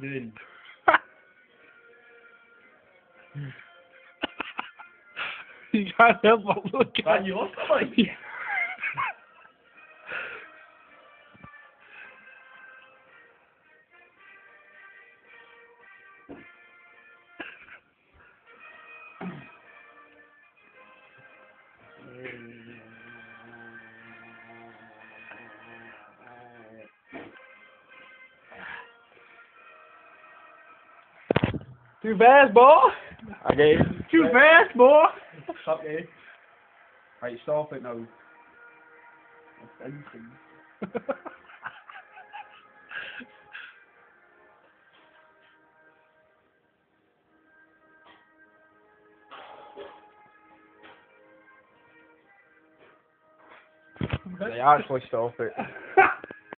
对，哈，嗯，哈哈，你刚才把我看牛逼。嗯。Too fast, boy. Okay. Too fast, boy. Stop there. Right, stop it now. They actually stop it.